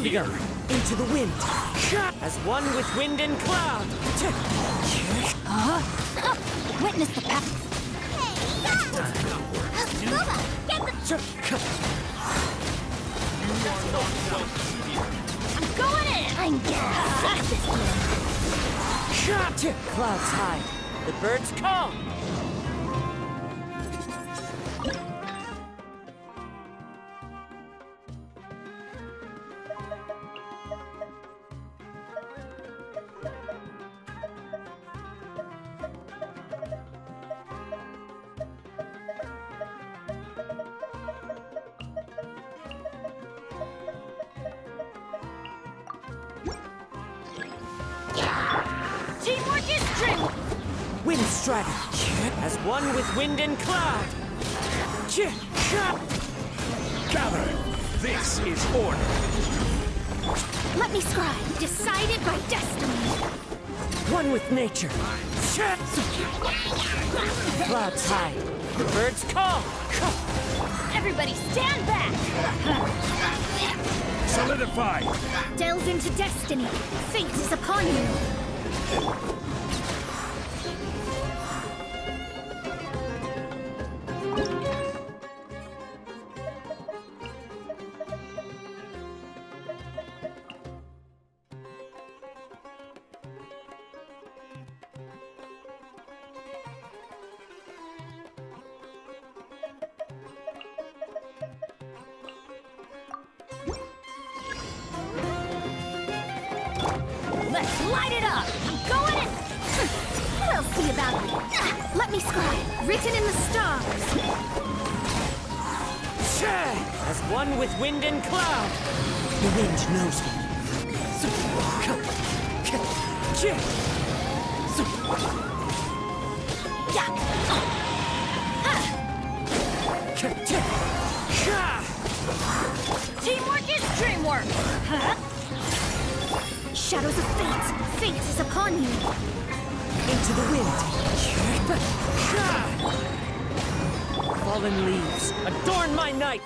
Time go. Into the wind. As one with wind and cloud. Uh-huh. Witness the power. Booba, get the... I'm going in. I'm getting Clouds hide. The birds call. Wind strider. As one with wind and cloud. Gather! This is order. Let me scribe. Decided by destiny. One with nature. Clouds hide. The birds call. Everybody stand back. Solidify! Delve into destiny. Fate is upon you. Light it up. I'm going in. We'll see about it. Let me scribe. Written in the stars. As one with wind and cloud. The wind knows me. Teamwork is dreamwork. Huh? Shadows of fate. Fate is upon you. Into the wind. Fallen leaves adorn my night.